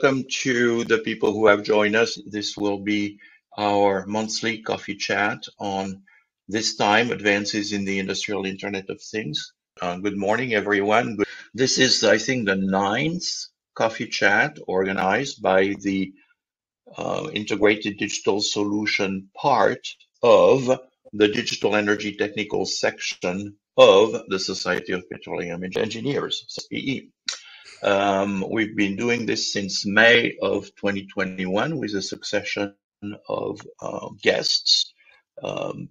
Welcome to the people who have joined us. This will be our monthly coffee chat on this time advances in the industrial Internet of Things. Uh, good morning, everyone. This is, I think, the ninth coffee chat organized by the uh, integrated digital solution part of the digital energy technical section of the Society of Petroleum Engineers, SPE. Um, we've been doing this since May of 2021 with a succession of uh, guests. Um,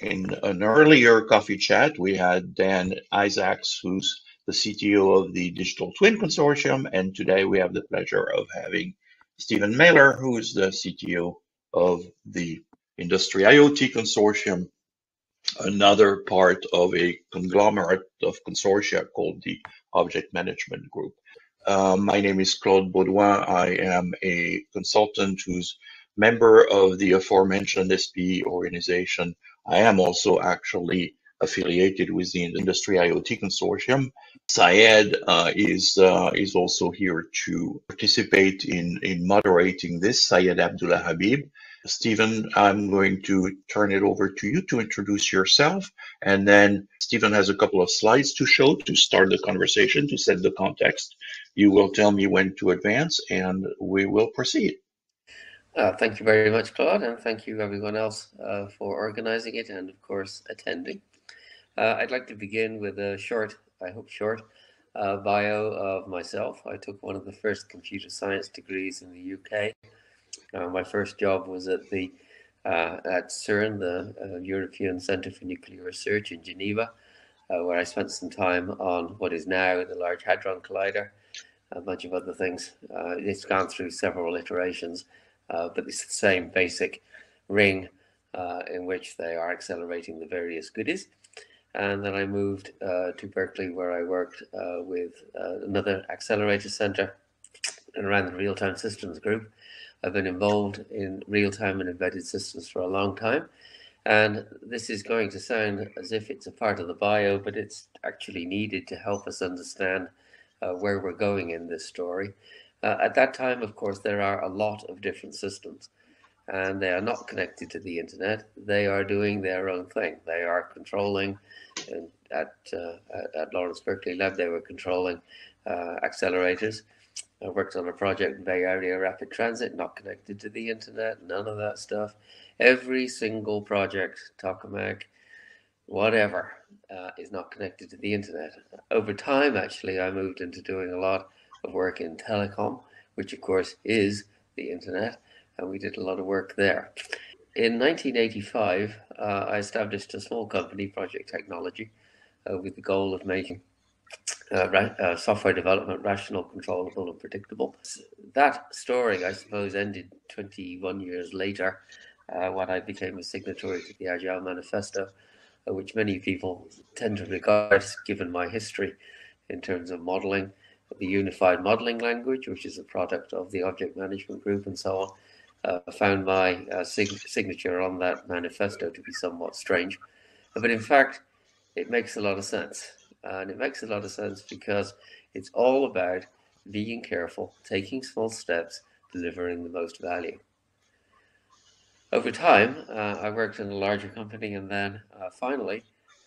in an earlier coffee chat, we had Dan Isaacs, who's the CTO of the Digital Twin Consortium, and today we have the pleasure of having Stephen Mellor, who is the CTO of the Industry IoT Consortium, another part of a conglomerate of consortia called the Object Management Group. Um, my name is Claude Baudoin. I am a consultant who's member of the aforementioned SPE organization. I am also actually affiliated with the Industry IoT Consortium. Syed uh, is uh, is also here to participate in in moderating this. Syed Abdullah Habeeb. Stephen, I'm going to turn it over to you to introduce yourself, and then Stephen has a couple of slides to show to start the conversation to set the context. You will tell me when to advance, and we will proceed. Uh, thank you very much, Claude, and thank you everyone else uh, for organizing it and, of course, attending. Uh, I'd like to begin with a short, I hope short, uh, bio of myself. I took one of the first computer science degrees in the UK. Uh, my first job was at the uh, at CERN, the European Centre for Nuclear Research in Geneva, where I spent some time on what is now the Large Hadron Collider, a bunch of other things. it's gone through several iterations uh, but it's the same basic ring uh, in which they are accelerating the various goodies. And then I moved uh, to Berkeley, where I worked uh, with uh, another accelerator center and ran the real time systems group. I've been involved in real time and embedded systems for a long time. And this is going to sound as if it's a part of the bio, but it's actually needed to help us understand uh, where we're going in this story. Uh, at that time, of course, there are a lot of different systems and they are not connected to the internet. They are doing their own thing. They are controlling, and at, uh, at Lawrence Berkeley Lab, they were controlling uh, accelerators. I worked on a project in Bay Area Rapid Transit, not connected to the internet, none of that stuff. Every single project, tokamak, whatever, uh, is not connected to the internet. Over time, actually, I moved into doing a lot of work in telecom, which of course is the internet, and we did a lot of work there. In 1985, uh, I established a small company, Project Technology, uh, with the goal of making uh, uh software development rational, controllable, and predictable. That story, I suppose, ended 21 years later uh, when I became a signatory to the Agile Manifesto, which many people tend to regard, given my history in terms of modeling the unified modeling language, which is a product of the object management group and so on. Uh, found my uh, sig- signature on that manifesto to be somewhat strange. But in fact, it makes a lot of sense. And it makes a lot of sense because it's all about being careful, taking small steps, delivering the most value. Over time, uh, I worked in a larger company and then uh, finally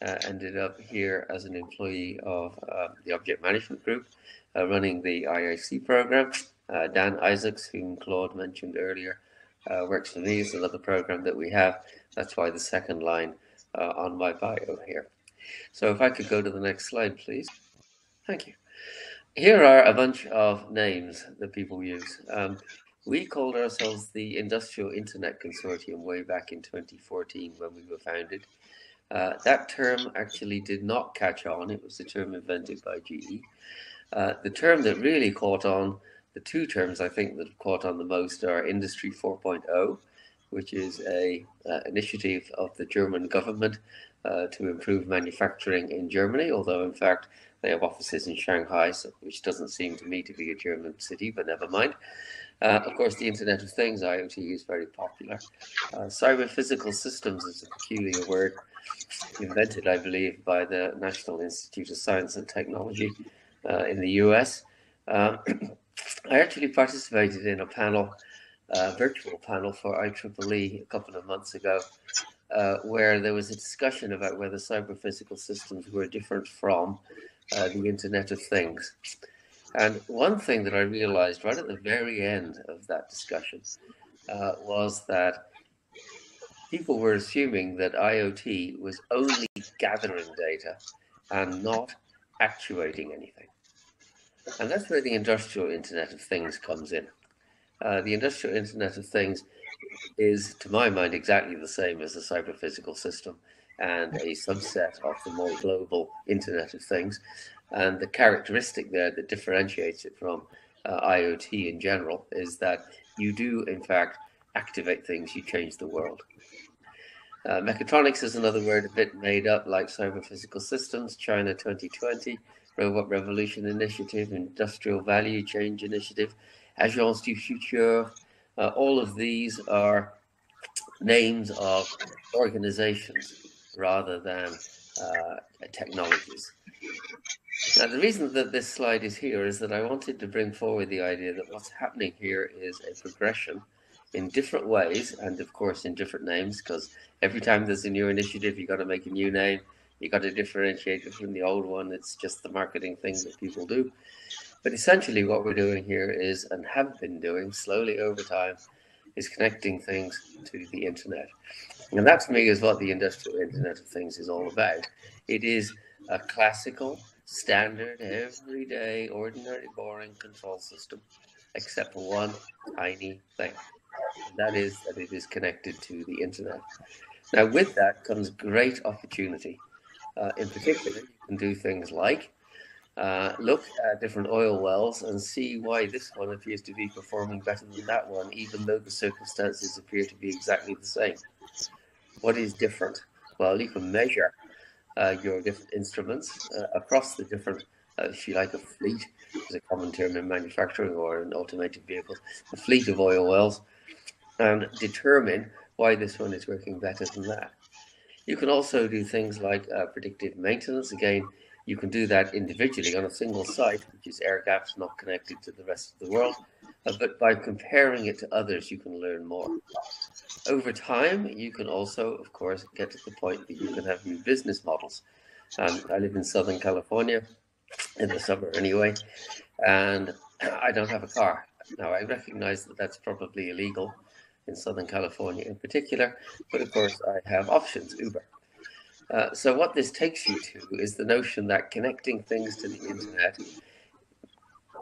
uh, ended up here as an employee of uh, the Object Management Group uh, running the IIC program. Uh, Dan Isaacs, whom Claude mentioned earlier, uh, works for me. It's another program that we have. That's why the second line on my bio here. So if I could go to the next slide, please. Thank you. Here are a bunch of names that people use. Um, we called ourselves the Industrial Internet Consortium way back in 2014 when we were founded. Uh, that term actually did not catch on. It was a term invented by GE. Uh, the term that really caught on, the two terms I think that have caught on the most are Industry 4.0, which is a uh, initiative of the German government uh, to improve manufacturing in Germany, although in fact they have offices in Shanghai, so, which doesn't seem to me to be a German city, but never mind. Uh, of course, the Internet of Things, IoT, is very popular. Uh, cyber physical systems is a peculiar word invented, I believe, by the National Institute of Science and Technology uh, in the US. Um, I actually participated in a panel, a virtual panel for IEEE a couple of months ago, uh, where there was a discussion about whether cyber physical systems were different from uh, the Internet of Things. And one thing that I realized right at the very end of that discussion uh, was that people were assuming that IoT was only gathering data and not actuating anything. And that's where the industrial Internet of Things comes in. Uh, the industrial Internet of Things is, to my mind, exactly the same as the cyber physical system and a subset of the more global Internet of Things. And the characteristic there that differentiates it from uh, IoT in general is that you do, in fact, activate things, you change the world. Uh, mechatronics is another word a bit made up, like cyber physical systems, China 2020, Robot Revolution Initiative, Industrial Value Chain Initiative, Agence du Futur. Uh, all of these are names of organizations rather than uh, technologies. Now, the reason that this slide is here is that I wanted to bring forward the idea that what's happening here is a progression in different ways and, of course, in different names because every time there's a new initiative, you've got to make a new name. You've got to differentiate it from the old one. It's just the marketing thing that people do. But essentially, what we're doing here is, and have been doing slowly over time, is connecting things to the internet. And that to me is what the industrial internet of things is all about. It is a classical, standard, everyday, ordinary, boring control system, except for one tiny thing. And that is that it is connected to the internet. Now, with that comes great opportunity. Uh, in particular, you can do things like uh, look at different oil wells and see why this one appears to be performing better than that one, even though the circumstances appear to be exactly the same. What is different? Well, you can measure your different instruments uh, across the different, uh, if you like, a fleet, is a common term in manufacturing or in automated vehicles, a fleet of oil wells, and determine why this one is working better than that. You can also do things like uh, predictive maintenance. Again, you can do that individually on a single site, which is air gaps not connected to the rest of the world. Uh, but by comparing it to others, you can learn more. Over time, you can also, of course, get to the point that you can have new business models. Um, I live in Southern California in the summer anyway, and I don't have a car. Now, I recognize that that's probably illegal in Southern California in particular, but of course I have options, Uber. Uh, so what this takes you to is the notion that connecting things to the internet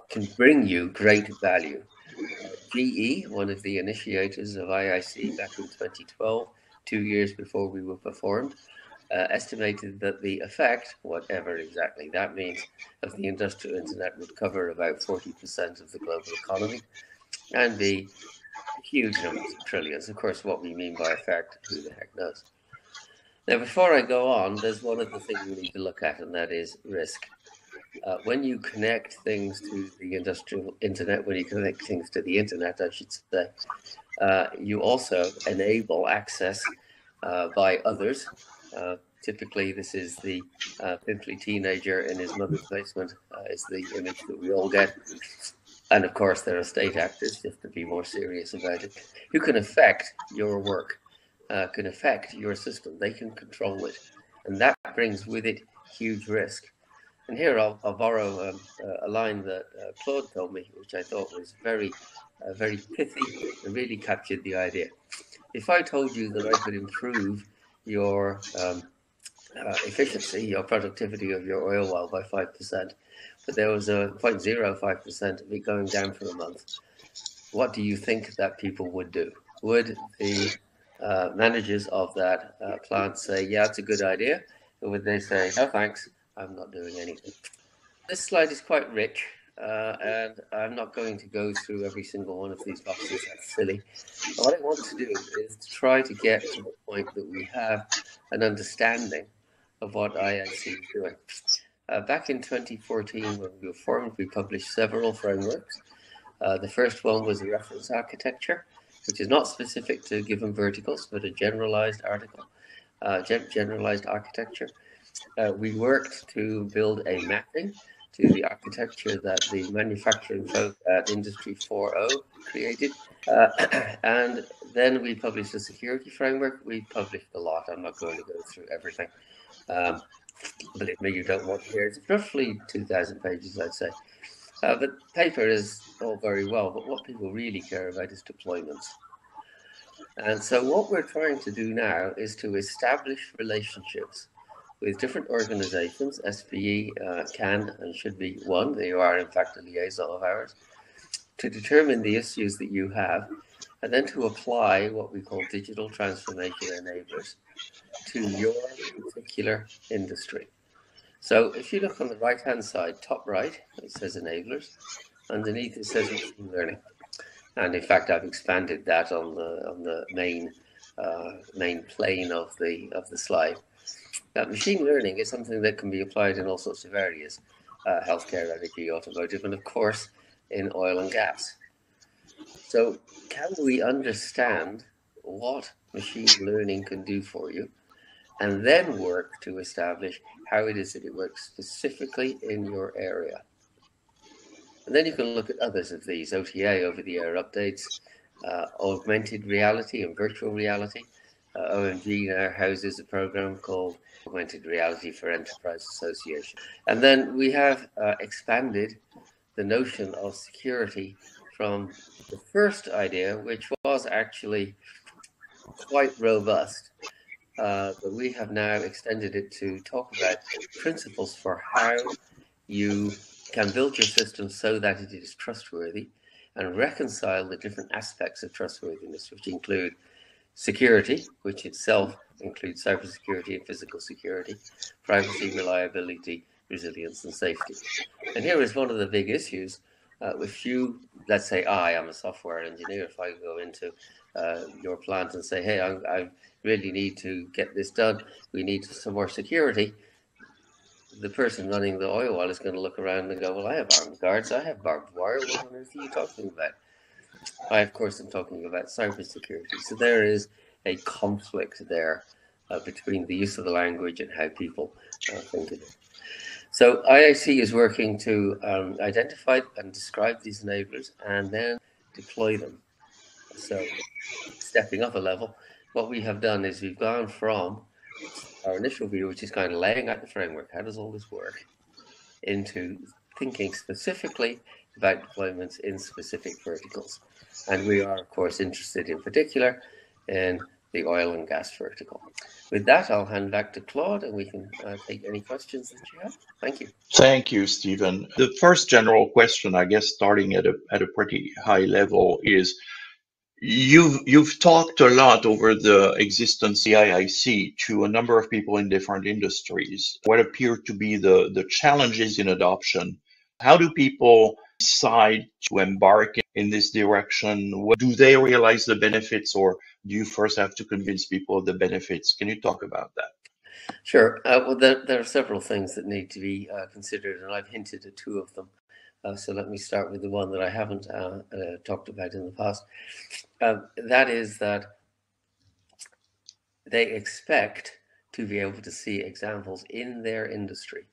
can bring you great value. GE, one of the initiators of IIC back in 2012, two years before we were performed, uh, estimated that the effect, whatever exactly that means, of the industrial internet would cover about 40% of the global economy and be huge numbers of trillions. Of course, what we mean by effect, who the heck knows? Now, before I go on, there's one other thing we need to look at, and that is risk. Uh, when you connect things to the industrial internet, when you connect things to the internet, I should say, uh, you also enable access uh, by others. Uh, typically, this is the uh, pimply teenager in his mother's basement, uh, is the image that we all get and of course there are state actors, just to be more serious about it, who can affect your work, can affect your system. They can control it, and that brings with it huge risk. And here I'll, I'll borrow um, uh, a line that uh, Claude told me, which I thought was very, uh, very pithy and really captured the idea. If I told you that I could improve your um, uh, efficiency, your productivity of your oil well by 5%, but there was a 0.05% of it going down for a month. What do you think that people would do? Would the uh, managers of that uh, plant say, yeah, it's a good idea? Or would they say, no, thanks, I'm not doing anything? This slide is quite rich, uh, and I'm not going to go through every single one of these boxes. That's silly. What I want to do is to try to get to the point that we have an understanding of what IIC is doing. Uh, back in 2014, when we were formed, we published several frameworks. Uh, the first one was a reference architecture, which is not specific to given verticals, but a generalized article, uh, generalized architecture. Uh, we worked to build a mapping to the architecture that the manufacturing folk at Industry 4.0 created. Uh, and then we published a security framework. We published a lot. I'm not going to go through everything. Um, believe me, you don't want to hear. It's roughly 2,000 pages, I'd say. Uh, but paper is all very well, but what people really care about is deployments. And so what we're trying to do now is to establish relationships with different organizations. SPE uh, can and should be one. They are, in fact, a liaison of ours to determine the issues that you have and then to apply what we call digital transformation enablers to your particular industry. So if you look on the right hand side, top right, it says enablers. Underneath it says machine learning. And in fact, I've expanded that on the on the main uh, main plane of the of the slide. That machine learning is something that can be applied in all sorts of areas, uh, healthcare, energy, automotive, and of course in oil and gas. So, can we understand what machine learning can do for you, and then work to establish how it is that it works specifically in your area? And then you can look at others of these OTA, over the air updates, uh, augmented reality and virtual reality. Uh, OMG now houses a program called Augmented Reality for Enterprise Association. And then we have uh, expanded the notion of security from the first idea, which was actually quite robust. Uh, but we have now extended it to talk about principles for how you can build your system so that it is trustworthy and reconcile the different aspects of trustworthiness, which include security, which itself includes cybersecurity and physical security, privacy, reliability, resilience, and safety. And here is one of the big issues. Uh, if you, let's say, I am a software engineer, if I go into uh, your plant and say, hey, I, I really need to get this done, we need some more security, the person running the oil well is going to look around and go, Well, I have armed guards, I have barbed wire. What on earth are you talking about? I, of course, am talking about cybersecurity. So there is a conflict there uh, between the use of the language and how people uh, think of it. So IIC is working to um, identify and describe these enablers and then deploy them. So stepping up a level, what we have done is we've gone from our initial view, which is kind of laying out the framework, how does all this work, into thinking specifically about deployments in specific verticals. And we are, of course, interested in particular in the oil and gas vertical. With that, I'll hand back to Claude and we can uh, take any questions that you have. Thank you. Thank you, Stephen. The first general question, I guess, starting at a, at a pretty high level is You've you've talked a lot over the existence of IIC to a number of people in different industries. What appear to be the, the challenges in adoption? How do people decide to embark in this direction? What, do they realize the benefits, or do you first have to convince people of the benefits? Can you talk about that? Sure. Uh, well, there, there, are several things that need to be uh, considered, and I've hinted at two of them. Uh, so let me start with the one that I haven't uh, uh, talked about in the past. Um, that is that they expect to be able to see examples in their industry.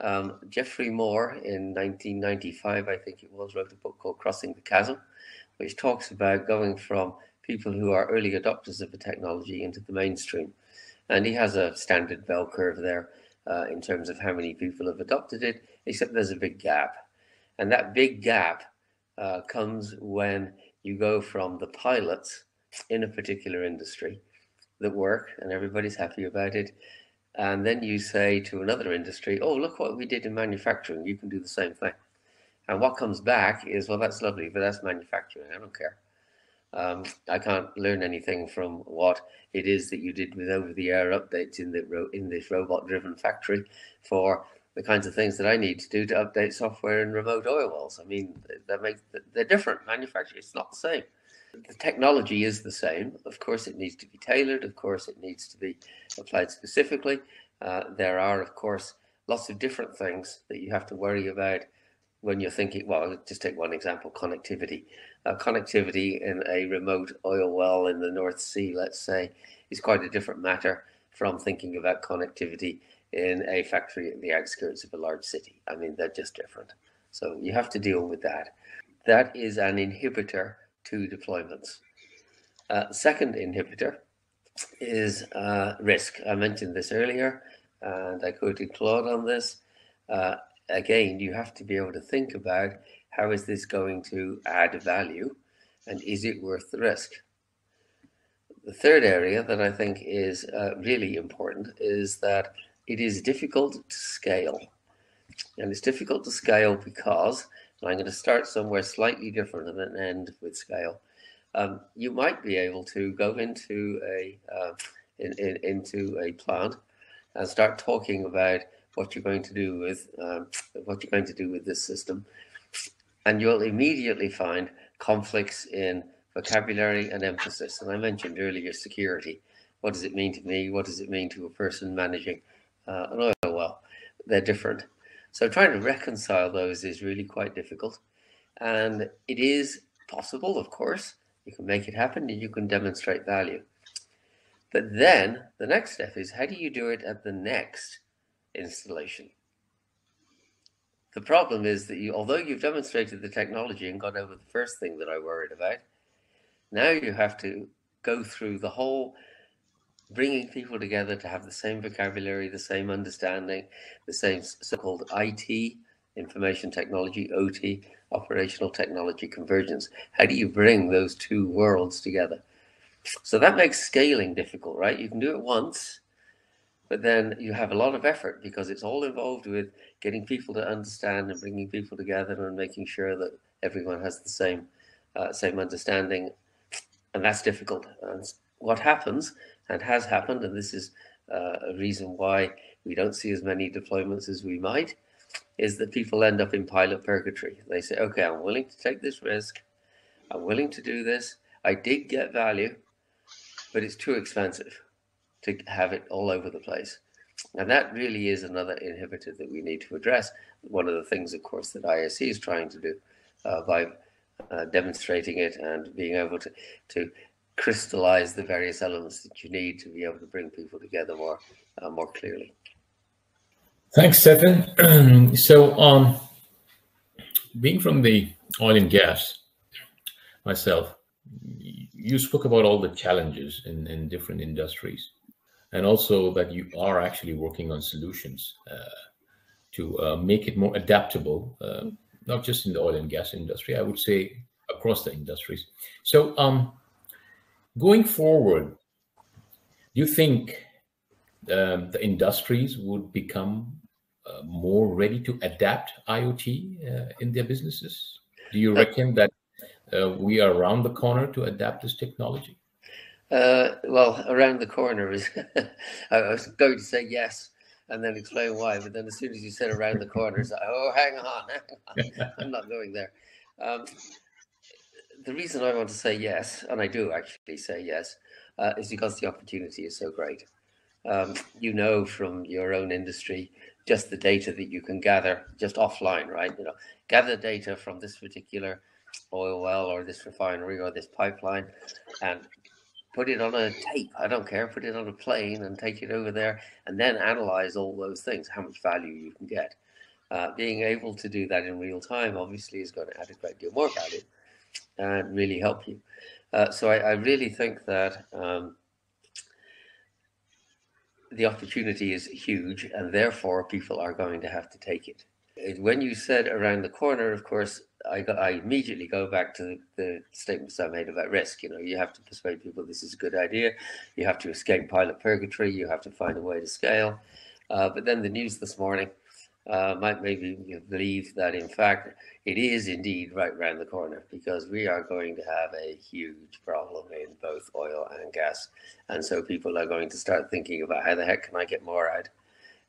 Um, Geoffrey Moore in 1995, I think it was, wrote a book called Crossing the Chasm, which talks about going from people who are early adopters of a technology into the mainstream. And he has a standard bell curve there uh, in terms of how many people have adopted it, except there's a big gap. And that big gap uh, comes when you go from the pilots in a particular industry that work and everybody's happy about it. And then you say to another industry, oh, look what we did in manufacturing. You can do the same thing. And what comes back is, well, that's lovely, but that's manufacturing. I don't care. Um, I can't learn anything from what it is that you did with over-the-air updates in the in this robot-driven factory for the kinds of things that I need to do to update software in remote oil wells. I mean, that makes they're different manufacturing. It's not the same. The technology is the same. Of course, it needs to be tailored. Of course, it needs to be applied specifically. Uh, there are, of course, lots of different things that you have to worry about when you're thinking. Well, just take one example: connectivity. Uh, connectivity in a remote oil well in the North Sea, let's say, is quite a different matter from thinking about connectivity in a factory at the outskirts of a large city. I mean, they're just different. So you have to deal with that. That is an inhibitor to deployments. Uh, second inhibitor is uh, risk. I mentioned this earlier, and I quoted Claude on this. Uh, again, you have to be able to think about how is this going to add value, and is it worth the risk? The third area that I think is uh, really important is that it is difficult to scale. And it's difficult to scale because, I'm going to start somewhere slightly different and then end with scale. Um, you might be able to go into a uh, in, in, into a plant and start talking about what you're going to do with um, what you're going to do with this system, and you'll immediately find conflicts in vocabulary and emphasis. And I mentioned earlier security. What does it mean to me? What does it mean to a person managing uh, an oil well? They're different. So trying to reconcile those is really quite difficult. And it is possible, of course. You can make it happen and you can demonstrate value. But then the next step is how do you do it at the next installation? The problem is that you, although you've demonstrated the technology and got over the first thing that I worried about, now you have to go through the whole bringing people together to have the same vocabulary, the same understanding, the same so-called IT, information technology, OT, operational technology convergence. How do you bring those two worlds together? So that makes scaling difficult, right? You can do it once, but then you have a lot of effort because it's all involved with getting people to understand and bringing people together and making sure that everyone has the same uh, same understanding, and that's difficult. And what happens and has happened, and this is uh, a reason why we don't see as many deployments as we might, is that people end up in pilot purgatory. They say, "Okay, I'm willing to take this risk. I'm willing to do this. I did get value." but it's too expensive to have it all over the place. And that really is another inhibitor that we need to address. One of the things, of course, that IIC is trying to do uh, by uh, demonstrating it and being able to, to crystallize the various elements that you need to be able to bring people together more, uh, more clearly. Thanks, Stefan. so, um, being from the oil and gas myself, you spoke about all the challenges in, in different industries and also that you are actually working on solutions uh, to uh, make it more adaptable, uh, not just in the oil and gas industry, I would say across the industries. So, um, going forward, do you think um, the industries would become uh, more ready to adapt IoT uh, in their businesses? Do you reckon that uh, we are around the corner to adapt this technology? Uh, well, around the corner is. I was going to say yes and then explain why, but then as soon as you said around the corner, it's like, oh, hang on, hang on. I'm not going there. Um, the reason I want to say yes, and I do actually say yes, uh, is because the opportunity is so great. Um, you know from your own industry just the data that you can gather just offline, right? You know, gather data from this particular oil well or this refinery or this pipeline and put it on a tape. I don't care. Put it on a plane and take it over there and then analyze all those things, how much value you can get. Uh, being able to do that in real time obviously is going to add a great deal more value and really help you. Uh, so I, I, really think that um, the opportunity is huge and therefore people are going to have to take it. When you said around the corner, of course, I, go, I immediately go back to the statements I made about risk. You know, you have to persuade people this is a good idea. You have to escape pilot purgatory. You have to find a way to scale. Uh, but then the news this morning uh, might make you believe that, in fact, it is indeed right around the corner because we are going to have a huge problem in both oil and gas. And so people are going to start thinking about how the heck can I get more out?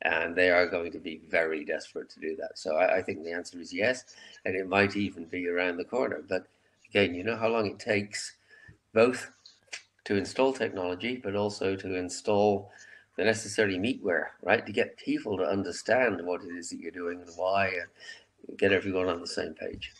and they are going to be very desperate to do that. So I, I, think the answer is yes, and it might even be around the corner. But again, you know how long it takes both to install technology, but also to install the necessary meatware, right? To get people to understand what it is that you're doing and why, and get everyone on the same page.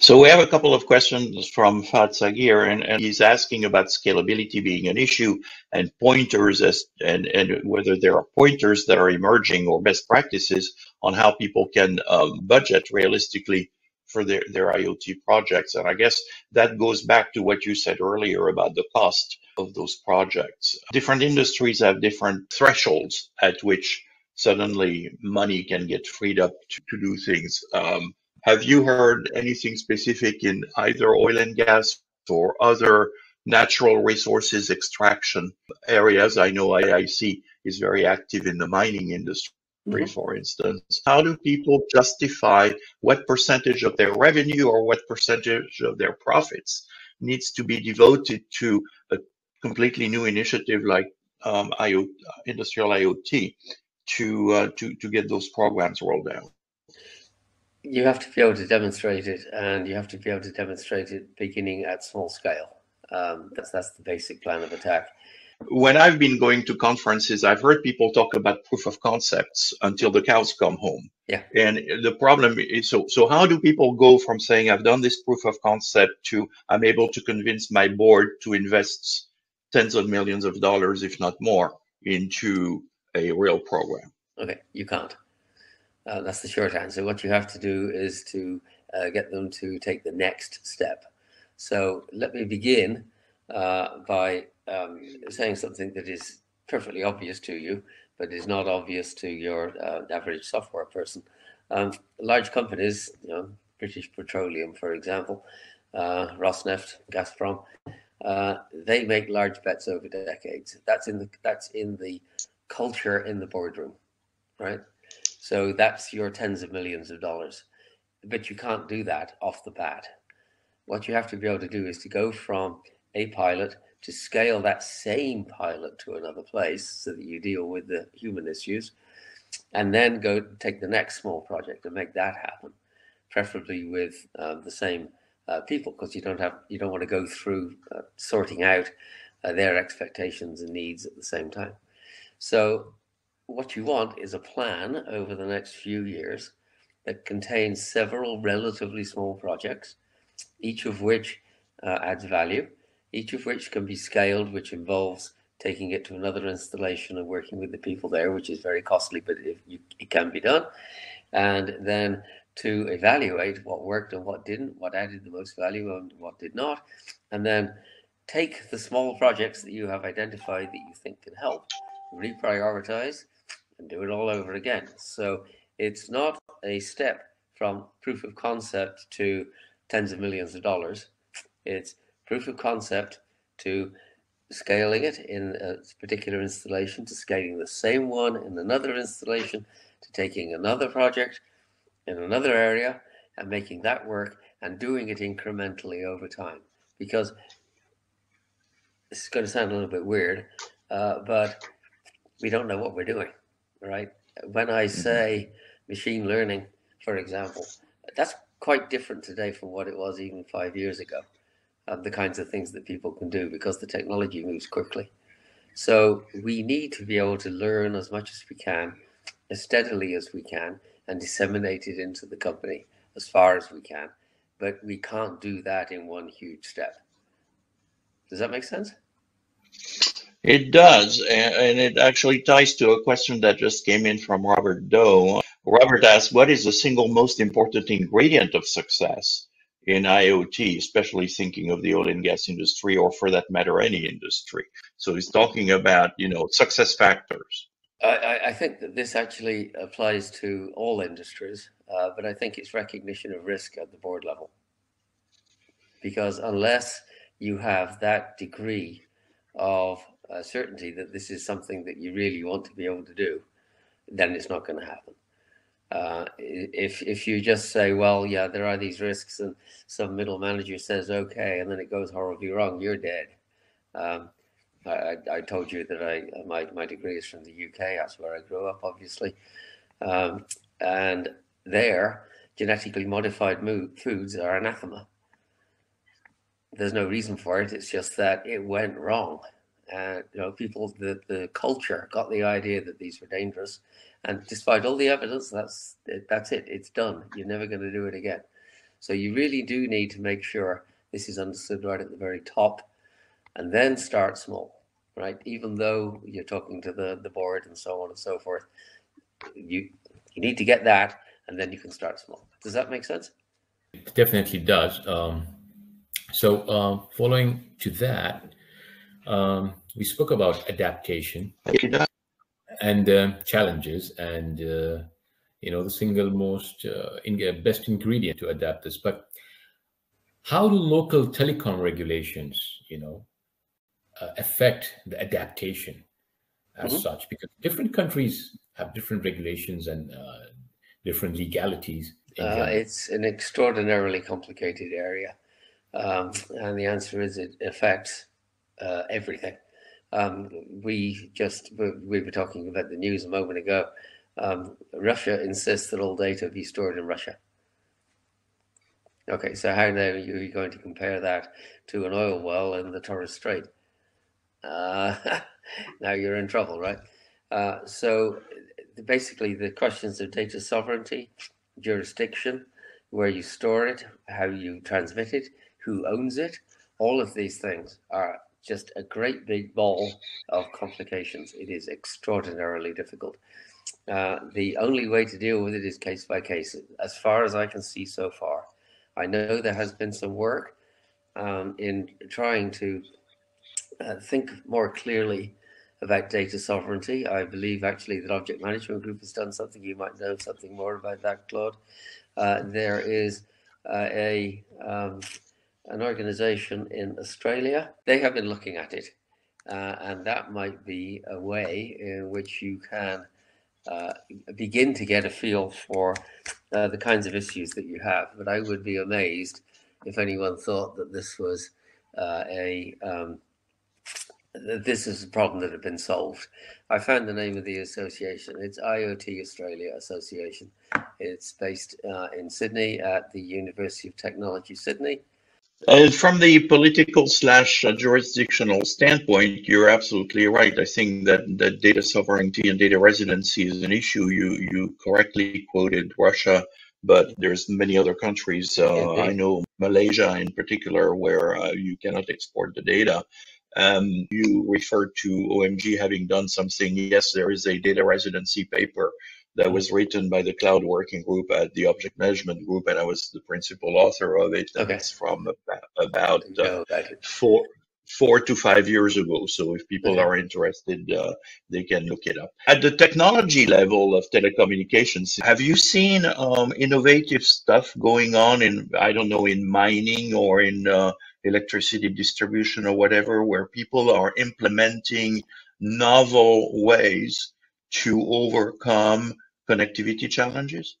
So we have a couple of questions from Fat Sagir, and, and he's asking about scalability being an issue and pointers as and, and whether there are pointers that are emerging or best practices on how people can um, budget realistically for their, their IoT projects. And I guess that goes back to what you said earlier about the cost of those projects. Different industries have different thresholds at which suddenly money can get freed up to, to do things. Um, have you heard anything specific in either oil and gas or other natural resources extraction areas? I know IIC is very active in the mining industry. Mm-hmm. For instance, how do people justify what percentage of their revenue or what percentage of their profits needs to be devoted to a completely new initiative like um, IoT, industrial IoT to uh, to to get those programs rolled out? You have to be able to demonstrate it, and you have to be able to demonstrate it beginning at small scale. Um, that's that's the basic plan of attack. When I've been going to conferences, I've heard people talk about proof of concepts until the cows come home. Yeah. And the problem is so so how do people go from saying I've done this proof of concept to I'm able to convince my board to invest tens of millions of dollars, if not more, into a real program? Okay, you can't. Uh, that's the short answer. What you have to do is to uh, get them to take the next step. So let me begin uh, by um, saying something that is perfectly obvious to you, but is not obvious to your uh, average software person. Um, large companies, you know, British Petroleum, for example, uh, Rosneft, Gazprom, uh, they make large bets over decades. That's in the that's in the culture in the boardroom, right? So that's your tens of millions of dollars. But you can't do that off the bat. What you have to be able to do is to go from a pilot to scale that same pilot to another place so that you deal with the human issues and then go take the next small project and make that happen preferably with uh, the same uh, people because you don't have you don't want to go through uh, sorting out uh, their expectations and needs at the same time. So what you want is a plan over the next few years that contains several relatively small projects, each of which uh, adds value, each of which can be scaled, which involves taking it to another installation and working with the people there, which is very costly, but you, it can be done. And then to evaluate what worked and what didn't, what added the most value and what did not, and then take the small projects that you have identified that you think can help reprioritize, and do it all over again. So it's not a step from proof of concept to tens of millions of dollars. It's proof of concept to scaling it in a particular installation, to scaling the same one in another installation, to taking another project in another area and making that work and doing it incrementally over time. Because this is going to sound a little bit weird, uh, but we don't know what we're doing, right? When I mm-hmm. say machine learning, for example, that's quite different today from what it was even five years ago. Um, the kinds of things that people can do because the technology moves quickly. So we need to be able to learn as much as we can, as steadily as we can, and disseminate it into the company as far as we can. But we can't do that in one huge step. Does that make sense? It does, and it actually ties to a question that just came in from Robert Doe. Robert asks, what is the single most important ingredient of success in IoT, especially thinking of the oil and gas industry, or for that matter, any industry? So he's talking about, you know, success factors. I, I think that this actually applies to all industries, uh, but I think it's recognition of risk at the board level. Because unless you have that degree of uh, certainty that this is something that you really want to be able to do, then it's not going to happen. Uh, if if you just say, well, yeah, there are these risks, and some middle manager says okay, and then it goes horribly wrong, you're dead. Um, I, I, told you that I my my degree is from the UK. That's where I grew up, obviously, um, and there genetically modified foods are anathema. There's no reason for it. It's just that it went wrong and you know people the the culture got the idea that these were dangerous and despite all the evidence that's that's it it's done you're never going to do it again So you really do need to make sure this is understood right at the very top and then start small, right? Even though you're talking to the, the board and so on and so forth, you, you need to get that and then you can start small. Does that make sense? It definitely does. Um, so uh, following to that, um, we spoke about adaptation and uh, challenges and uh, you know the single most uh, in, uh, best ingredient to adapt this. But how do local telecom regulations you know uh, affect the adaptation as mm-hmm. such? Because different countries have different regulations and uh, different legalities it's an extraordinarily complicated area. Um, and the answer is it affects everything um, we just we were talking about the news a moment ago. Um, Russia insists that all data be stored in Russia. Okay, so how now are you going to compare that to an oil well in the Torres Strait? Uh, now you're in trouble, right? Uh, so basically, the questions of data sovereignty, jurisdiction, where you store it, how you transmit it, who owns it, all of these things are just a great big ball of complications. It is extraordinarily difficult. Uh, the only way to deal with it is case by case, as far as I can see so far. I know there has been some work um, in trying to uh, think more clearly about data sovereignty. I believe actually that Object Management Group has done something. You might know something more about that, Claude. Uh, there is uh, a um, an organization in Australia. They have been looking at it, uh, and that might be a way in which you can uh, begin to get a feel for uh, the kinds of issues that you have. But I would be amazed if anyone thought that this was uh, a um, this is a problem that had been solved. I found the name of the association. It's IoT Australia Association. It's based uh, in Sydney at the University of Technology, Sydney. Uh, from the political slash jurisdictional standpoint, you're absolutely right. I think that, that data sovereignty and data residency is an issue. You you correctly quoted Russia, but there's many other countries. Uh, I know Malaysia in particular, where uh, you cannot export the data. Um, you referred to OMG having done something. Yes, there is a data residency paper that was written by the cloud working group at the object management group and i was the principal author of it okay. it's from about, uh, four four to five years ago so if people okay. are interested uh, they can look it up at the technology level of telecommunications have you seen um, innovative stuff going on in i don't know in mining or in uh, electricity distribution or whatever where people are implementing novel ways to overcome connectivity challenges?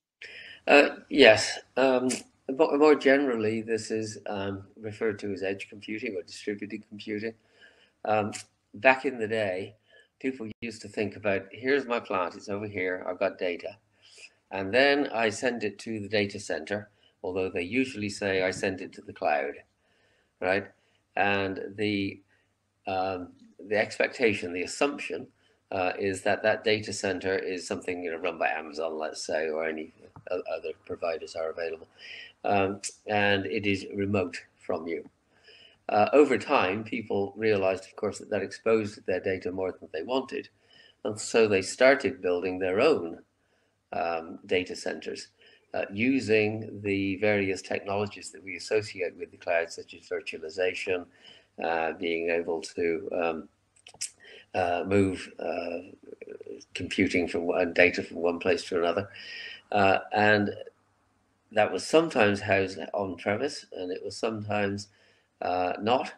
Uh, yes. Um, more generally, this is um, referred to as edge computing or distributed computing. Um, back in the day, people used to think about here's my plant, it's over here, I've got data. And then I send it to the data center, although they usually say I send it to the cloud, right? And the um, the expectation, the assumption uh, is that that data center is something you know run by Amazon, let's say, or any other providers are available, um, and it is remote from you. Uh, over time, people realized, of course, that that exposed their data more than they wanted, and so they started building their own um, data centers uh, using the various technologies that we associate with the cloud, such as virtualization, uh, being able to um, uh, move uh, computing from one data from one place to another, uh, and that was sometimes housed on premise, and it was sometimes uh, not,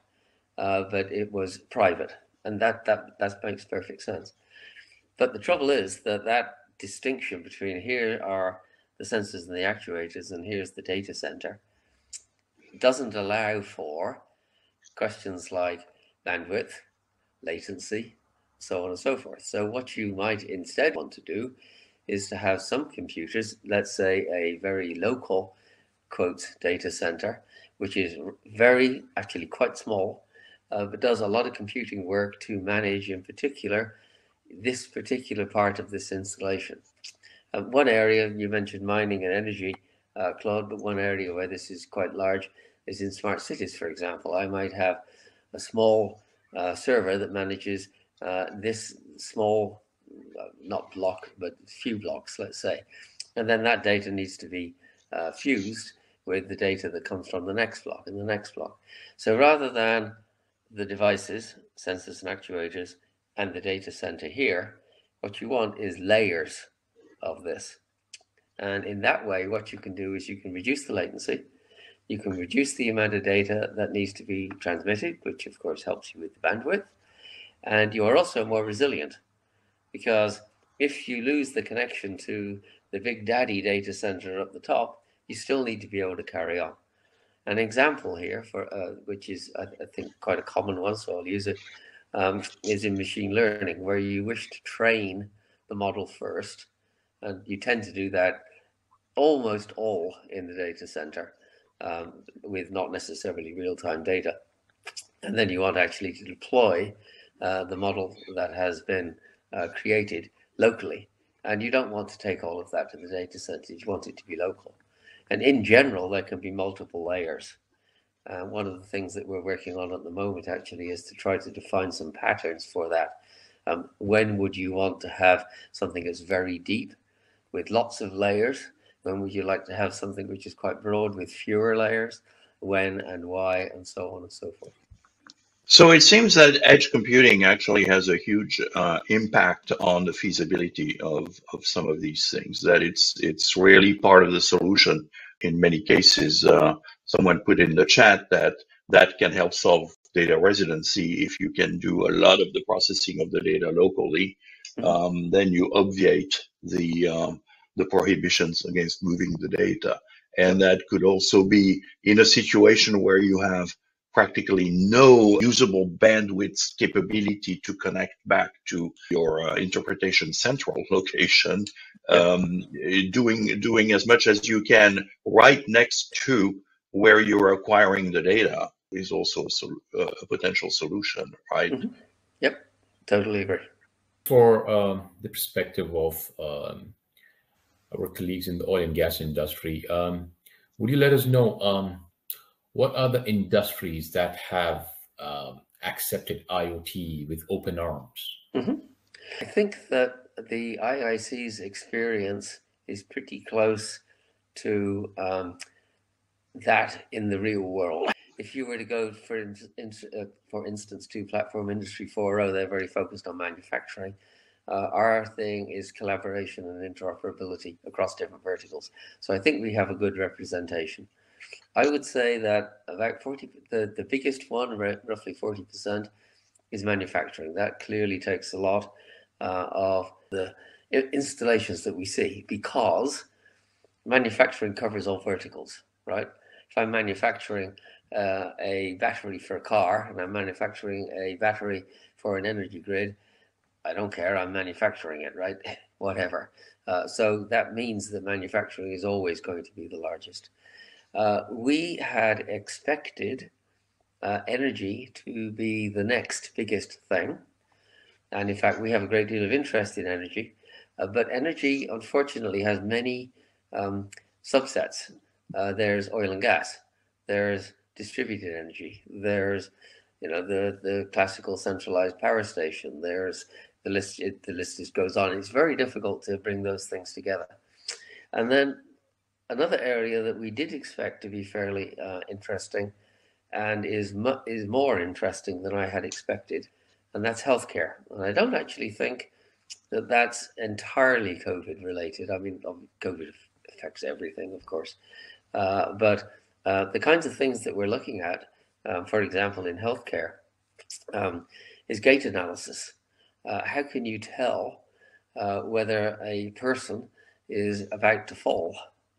but it was private, and that that that makes perfect sense. But the trouble is that that distinction between here are the sensors and the actuators, and here's the data center, doesn't allow for questions like bandwidth, latency, so on and so forth. So what you might instead want to do is to have some computers, let's say a very local quote data center, which is very actually quite small, uh, but does a lot of computing work to manage in particular this particular part of this installation. Uh, one area you mentioned mining and energy. uh, Claude, but one area where this is quite large is in smart cities, for example. I might have a small uh, server that manages uh, this small, not block, but few blocks, let's say. And then that data needs to be uh, fused with the data that comes from the next block and the next block. So rather than the devices, sensors and actuators, and the data center here, what you want is layers of this. And in that way, what you can do is you can reduce the latency, you can reduce the amount of data that needs to be transmitted, which of course helps you with the bandwidth. And you are also more resilient because if you lose the connection to the big daddy data center up the top, you still need to be able to carry on. An example here, for uh, which is I, I, think quite a common one, so I'll use it, um, is in machine learning, where you wish to train the model first, and you tend to do that almost all in the data center um, with not necessarily real-time data. And then you want actually to deploy uh, the model that has been uh, created locally. And you don't want to take all of that to the data center. You want it to be local. And in general, there can be multiple layers. Uh, one of the things that we're working on at the moment actually is to try to define some patterns for that. Um, when would you want to have something that's very deep with lots of layers when would you like to have something which is quite broad with fewer layers? When and why, and so on and so forth. So it seems that edge computing actually has a huge uh, impact on the feasibility of, of some of these things. That it's it's really part of the solution in many cases. Uh, someone put in the chat that that can help solve data residency if you can do a lot of the processing of the data locally. Um, then you obviate the um, the prohibitions against moving the data. And that could also be in a situation where you have practically no usable bandwidth capability to connect back to your uh, interpretation central location, um, doing doing as much as you can right next to where you're acquiring the data is also a, sol- uh, a potential solution, right? Mm-hmm. Yep, totally agree. For um, the perspective of um, our colleagues in the oil and gas industry. Um, would you let us know um, what are the industries that have um, accepted IoT with open arms? Mm-hmm. I think that the IIC's experience is pretty close to um, that in the real world. If you were to go, for, in, uh, for instance, to Platform Industry 4.0, they're very focused on manufacturing. Uh, our thing is collaboration and interoperability across different verticals. So I think we have a good representation. I would say that about 40, the, the biggest one, roughly 40%, is manufacturing. That clearly takes a lot uh, of the installations that we see because manufacturing covers all verticals, right? If I'm manufacturing uh, a battery for a car and I'm manufacturing a battery for an energy grid, I don't care. I'm manufacturing it, right? Whatever. Uh, so that means that manufacturing is always going to be the largest. Uh, we had expected uh, energy to be the next biggest thing. And in fact, we have a great deal of interest in energy. Uh, but energy, unfortunately, has many um, subsets. Uh, there's oil and gas, there's distributed energy, there's you know the the classical centralized power station, there's the list it, the list just goes on. It's very difficult to bring those things together. And then another area that we did expect to be fairly uh, interesting, and is mu- is more interesting than I had expected, and that's healthcare. And I don't actually think that that's entirely COVID related. I mean, COVID affects everything, of course, uh, but uh, the kinds of things that we're looking at, um, for example, in healthcare, um, is gait analysis uh, how can you tell uh, whether a person is about to fall?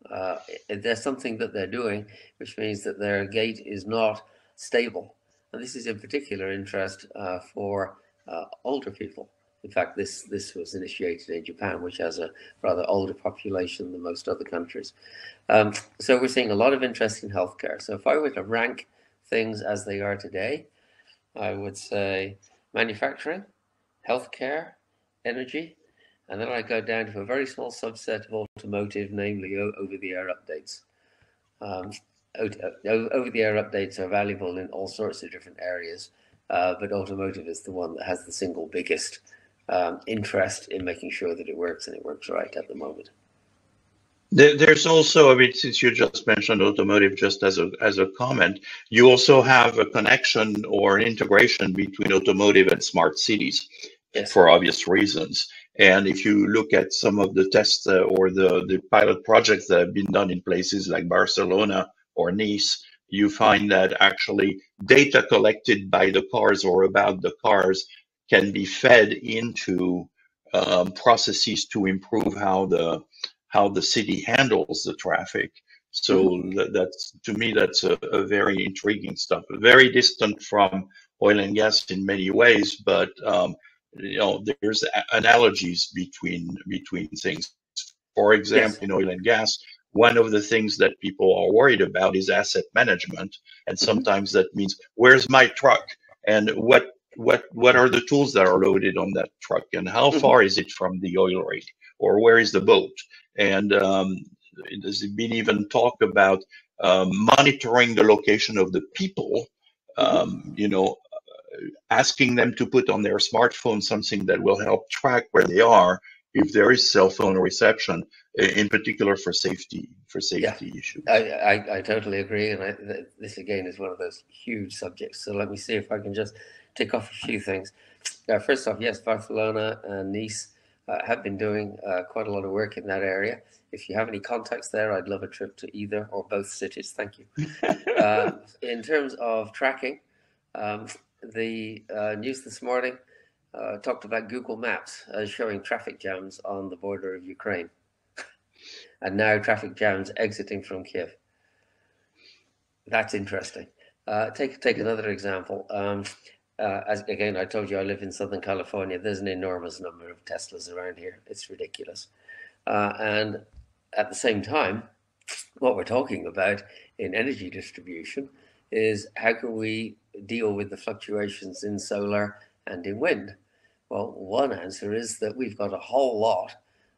Uh, there's something that they're doing, which means that their gait is not stable. And this is in particular interest uh, for uh, older people. In fact, this, this was initiated in Japan, which has a rather older population than most other countries. Um, so we're seeing a lot of interest in healthcare. So if I were to rank things as they are today, I would say manufacturing, healthcare, energy, and then I go down to a very small subset of automotive, namely over the air updates. Um, over-the-air updates are valuable in all sorts of different areas, uh, but automotive is the one that has the single biggest um, interest in making sure that it works and it works right at the moment. There's also, I mean, since you just mentioned automotive, just as a as a comment, you also have a connection or an integration between automotive and smart cities, yes. for obvious reasons. And if you look at some of the tests uh, or the the pilot projects that have been done in places like Barcelona or Nice, you find that actually data collected by the cars or about the cars can be fed into um, processes to improve how the how the city handles the traffic. So mm-hmm. that's to me that's a, a, very intriguing stuff. Very distant from oil and gas in many ways, but um, you know there's analogies between between things. For example, yes. in oil and gas, one of the things that people are worried about is asset management, and mm-hmm. sometimes mm-hmm. that means where's my truck and what what what are the tools that are loaded on that truck and how mm-hmm. far is it from the oil rig or where is the boat and um, there's been even talk about um, monitoring the location of the people, um, you know, asking them to put on their smartphone something that will help track where they are if there is cell phone reception, in particular for safety for safety yeah, issues. I, I, I, totally agree, and I, this again is one of those huge subjects. So let me see if I can just take off a few things. Uh, first off, yes, Barcelona and Nice uh, have been doing uh, quite a lot of work in that area. If you have any contacts there, I'd love a trip to either or both cities. Thank you. uh, in terms of tracking, um, the uh, news this morning uh, talked about Google Maps showing traffic jams on the border of Ukraine, and now traffic jams exiting from Kiev. That's interesting. Uh, take take another example. Um, uh, as again, I told you I live in Southern California. There's an enormous number of Teslas around here. It's ridiculous. Uh, and at the same time, what we're talking about in energy distribution is how can we deal with the fluctuations in solar and in wind? Well, one answer is that we've got a whole lot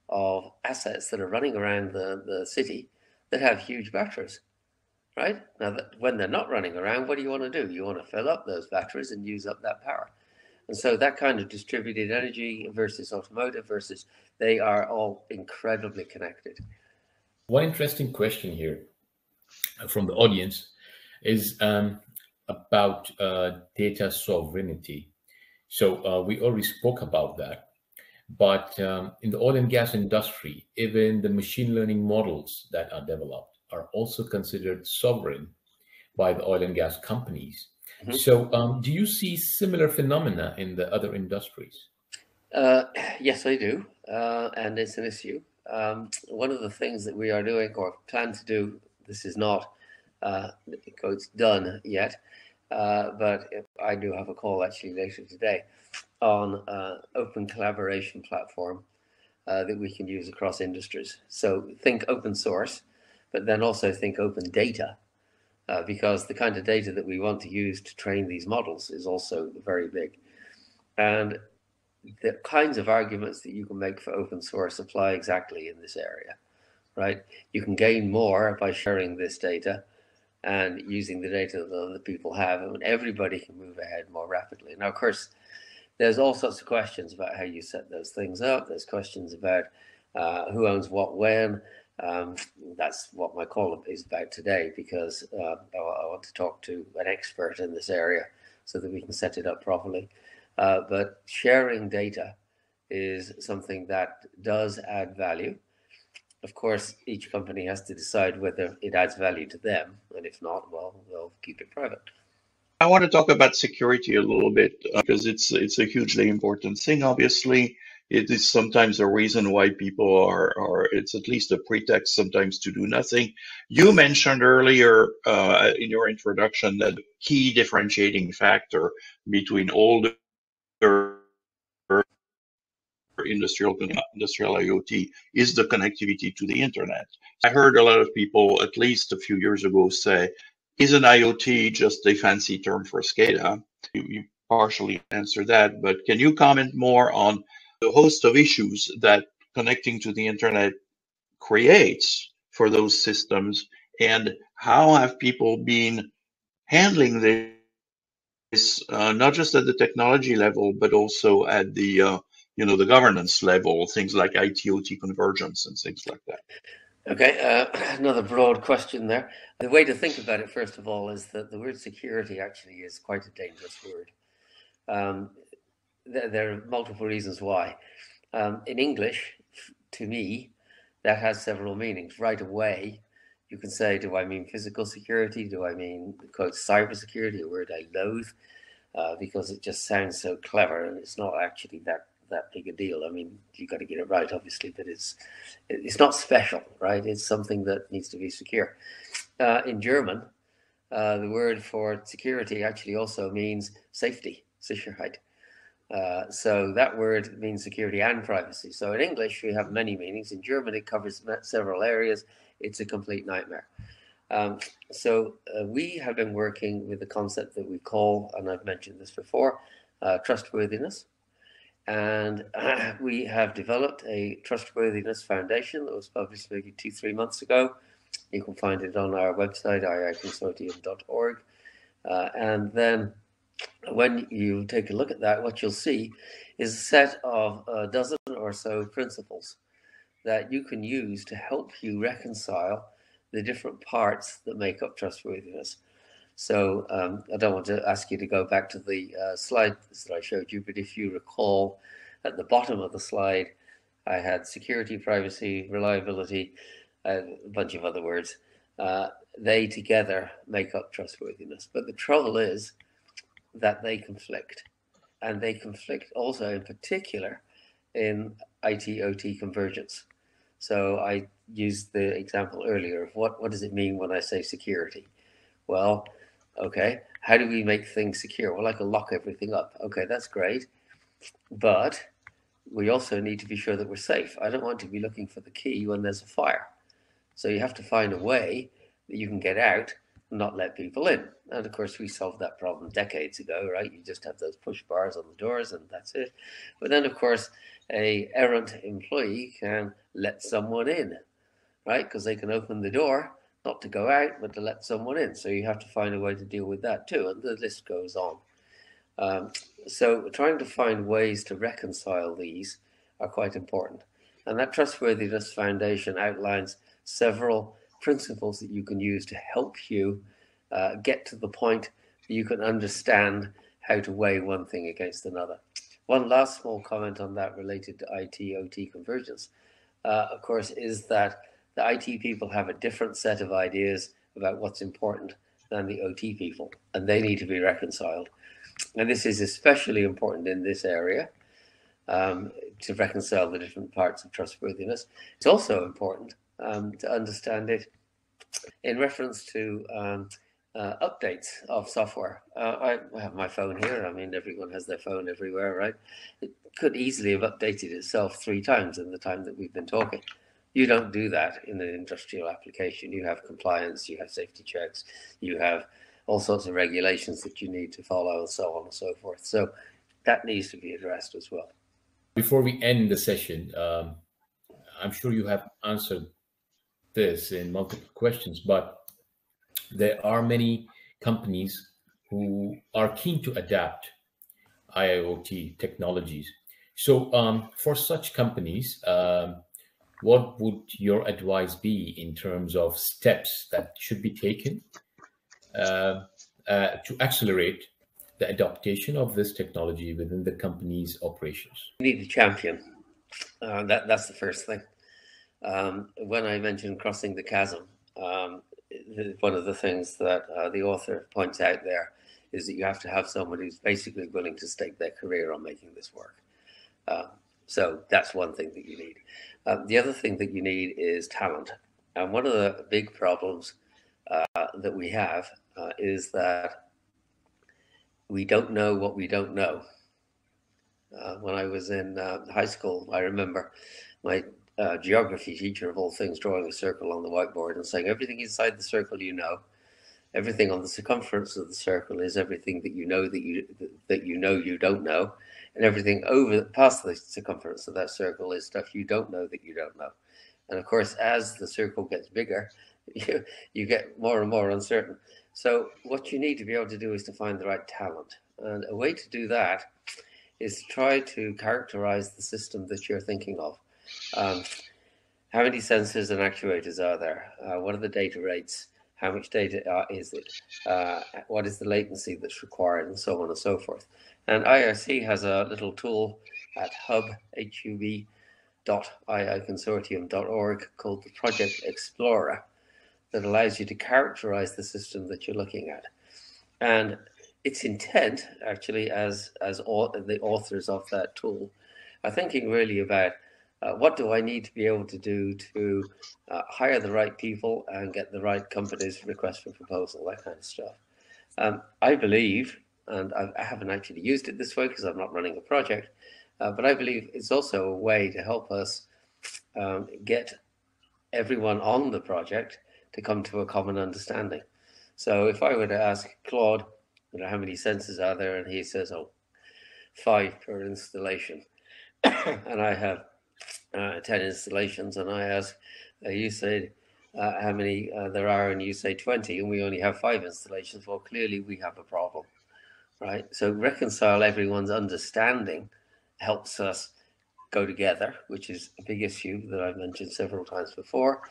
of assets that are running around the, the city that have huge batteries right? Now, that when they're not running around, what do you want to do? You want to fill up those batteries and use up that power. And so that kind of distributed energy versus automotive versus they are all incredibly connected. One interesting question here from the audience is um, about uh, data sovereignty. So uh, we already spoke about that. But um, in the oil and gas industry, even the machine learning models that are developed, are also considered sovereign by the oil and gas companies. Mm-hmm. So, um, do you see similar phenomena in the other industries? Uh, yes, I do, uh, and it's an issue. Um, one of the things that we are doing or plan to do, this is not uh, it's done yet, uh, but I do have a call actually later today on uh, open collaboration platform uh, that we can use across industries. So think open source, but then also think open data, uh, because the kind of data that we want to use to train these models is also very big. And the kinds of arguments that you can make for open source apply exactly in this area, right? You can gain more by sharing this data and using the data that other people have, and everybody can move ahead more rapidly. Now, of course, there's all sorts of questions about how you set those things up. There's questions about uh, who owns what when. Um, that's what my call is about today because uh, I, I, want to talk to an expert in this area so that we can set it up properly. Uh, but sharing data is something that does add value. Of course, each company has to decide whether it adds value to them, and if not, well, they'll keep it private. I want to talk about security a little bit because uh, it's it's a hugely important thing. Obviously, it is sometimes a reason why people are, are it's at least a pretext sometimes to do nothing. You mentioned earlier uh, in your introduction that key differentiating factor between older industrial industrial IoT is the connectivity to the internet. I heard a lot of people, at least a few years ago, say, "Is an IoT just a fancy term for SCADA?" You, you partially answered that, but can you comment more on the host of issues that connecting to the internet creates for those systems and how have people been handling this, uh, not just at the technology level, but also at the uh, you know the governance level, things like IT/OT convergence and things like that. Okay, uh, another broad question there. The way to think about it, first of all, is that the word security actually is quite a dangerous word. Um, there, there, are multiple reasons why. Um, in English, to me, that has several meanings. Right away, you can say, do I mean physical security? Do I mean, quote, cybersecurity, a word I loathe uh, because it just sounds so clever and it's not actually that that big a deal. I mean, you got to get it right, obviously, but it's it's not special, right? It's something that needs to be secure. Uh, in German, uh, the word for security actually also means safety, Sicherheit. Uh, so that word means security and privacy. So in English, we have many meanings. In German, it covers several areas. It's a complete nightmare. Um, so uh, we have been working with the concept that we call, and I've mentioned this before, uh, trustworthiness. And uh, we have developed a trustworthiness foundation that was published maybe two, three months ago. You can find it on our website, iiconsortium.org. Uh, and then when you take a look at that, what you'll see is a set of a dozen or so principles that you can use to help you reconcile the different parts that make up trustworthiness. So um, I don't want to ask you to go back to the uh, slide that I showed you, but if you recall at the bottom of the slide, I had security, privacy, reliability, and a bunch of other words. Uh, they together make up trustworthiness. But the trouble is that they conflict. And they conflict also in particular in IT OT convergence. So I used the example earlier of what, what does it mean when I say security? Well, Okay, how do we make things secure? Well, I can lock everything up. Okay, that's great. But we also need to be sure that we're safe. I don't want to be looking for the key when there's a fire. So you have to find a way that you can get out and not let people in. And of course, we solved that problem decades ago, right? You just have those push bars on the doors and that's it. But then, of course, a errant employee can let someone in, right? Because they can open the door not to go out, but to let someone in. So you have to find a way to deal with that too. And the list goes on. Um, so trying to find ways to reconcile these are quite important. And that Trustworthiness Foundation outlines several principles that you can use to help you uh, get to the point that you can understand how to weigh one thing against another. One last small comment on that related to IT OT convergence, uh, of course, is that the IT people have a different set of ideas about what's important than the OT people, and they need to be reconciled. And this is especially important in this area um, to reconcile the different parts of trustworthiness. It's also important um, to understand it in reference to um, uh, updates of software. Uh, I have my phone here. I mean, everyone has their phone everywhere, right? It could easily have updated itself three times in the time that we've been talking. You don't do that in an industrial application. You have compliance, you have safety checks, you have all sorts of regulations that you need to follow, and so on and so forth. So that needs to be addressed as well. Before we end the session, um, I'm sure you have answered this in multiple questions, but there are many companies who are keen to adapt IIoT technologies. So, um, for such companies, um, what would your advice be in terms of steps that should be taken uh, uh, to accelerate the adaptation of this technology within the company's operations? Need a champion. Uh, that, that's the first thing. Um, when I mentioned crossing the chasm, um, one of the things that uh, the author points out there is that you have to have someone who's basically willing to stake their career on making this work. So that's one thing that you need. Um, the other thing that you need is talent. And one of the big problems uh, that we have uh, is that we don't know what we don't know. Uh, when I was in uh, high school, I remember my uh, geography teacher, of all things, drawing a circle on the whiteboard and saying, Everything inside the circle you know, everything on the circumference of the circle is everything that you know that you that you know you don't know and everything over past the circumference of that circle is stuff you don't know that you don't know. And of course, as the circle gets bigger, you, you get more and more uncertain. So what you need to be able to do is to find the right talent. And a way to do that is try to characterize the system that you're thinking of. Um, how many sensors and actuators are there? Uh, what are the data rates? How much data is it? Uh, what is the latency that's required, and so on and so forth. And IIC has a little tool at hub, H-U-B, called the Project Explorer that allows you to characterize the system that you're looking at. And its intent, actually, as as the authors of that tool, are thinking really about uh, what do I need to be able to do to uh, hire the right people and get the right companies request for proposal, that kind of stuff. Um, I believe, and I have not actually used it this way because I'm not running a project, uh, but I believe it's also a way to help us um, get everyone on the project to come to a common understanding. So if I were to ask Claude, you know, how many sensors are there, and he says, oh, five per installation, and I have uh, 10 installations, and I ask, uh, you said uh, how many uh, there are, and you say 20, and we only have five installations. Well, clearly we have a problem, right? So reconcile everyone's understanding helps us go together, which is a big issue that I've mentioned several times before.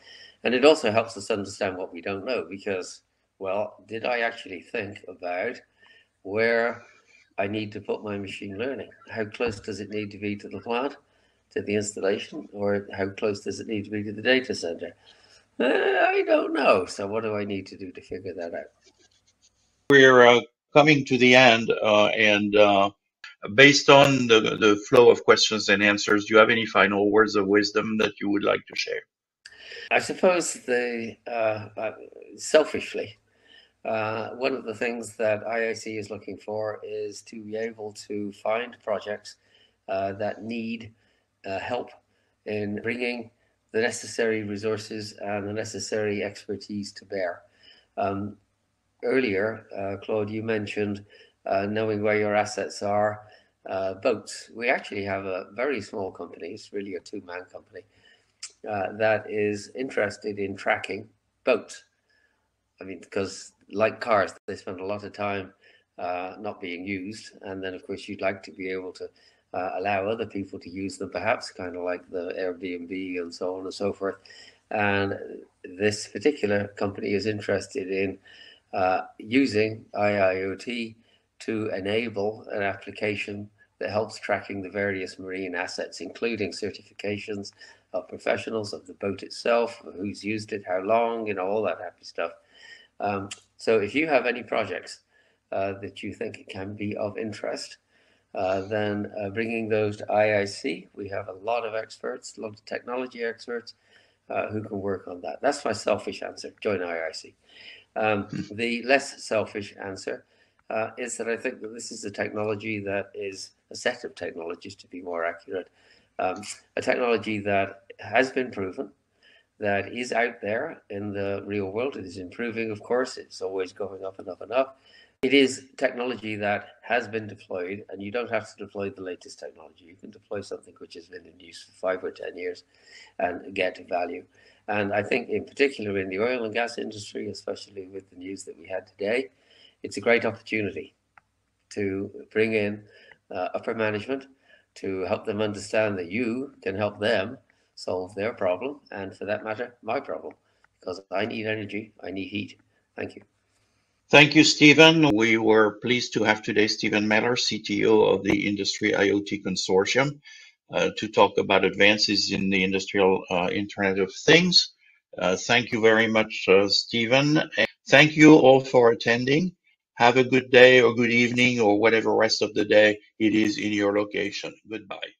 And it also helps us understand what we don't know because, well, did I actually think about where I need to put my machine learning? How close does it need to be to the plant, to the installation, or how close does it need to be to the data center? Uh, I don't know. So, what do I need to do to figure that out? We're uh, coming to the end, uh, and uh, based on the, the flow of questions and answers, do you have any final words of wisdom that you would like to share? I suppose the uh, uh, selfishly, uh, one of the things that IIC is looking for is to be able to find projects uh, that need uh, help in bringing the necessary resources and the necessary expertise to bear. Um, earlier, uh, Claude, you mentioned knowing where your assets are uh, boats. We actually have a very small company, it's really a two man company, uh, that is interested in tracking boats. I mean, because like cars, they spend a lot of time uh, not being used. And then, of course, you'd like to be able to uh, allow other people to use them, perhaps kind of like the Airbnb and so on and so forth. And this particular company is interested in uh, using IIoT to enable an application that helps tracking the various marine assets, including certifications of professionals of the boat itself, who's used it, how long, you know, all that happy stuff. Um, so if you have any projects uh, that you think can be of interest, uh, then uh, bringing those to IIC, we have a lot of experts, a lot of technology experts uh, who can work on that. That's my selfish answer. Join IIC. Um, hmm. the less selfish answer uh, is that I think that this is a technology that is a set of technologies, to be more accurate, um, a technology that has been proven, that is out there in the real world. It is improving, of course. It's always going up and up and up. It is technology that has been deployed, and you don't have to deploy the latest technology. You can deploy something which has been in use for five or 10 years and get value. And I think, in particular, in the oil and gas industry, especially with the news that we had today, it's a great opportunity to bring in uh, upper management to help them understand that you can help them solve their problem and for that matter my problem because i need energy i need heat thank you thank you stephen we were pleased to have today stephen mellor cto of the industry iot consortium uh, to talk about advances in the industrial uh, internet of things uh, thank you very much uh, stephen and thank you all for attending have a good day or good evening or whatever rest of the day it is in your location. Goodbye.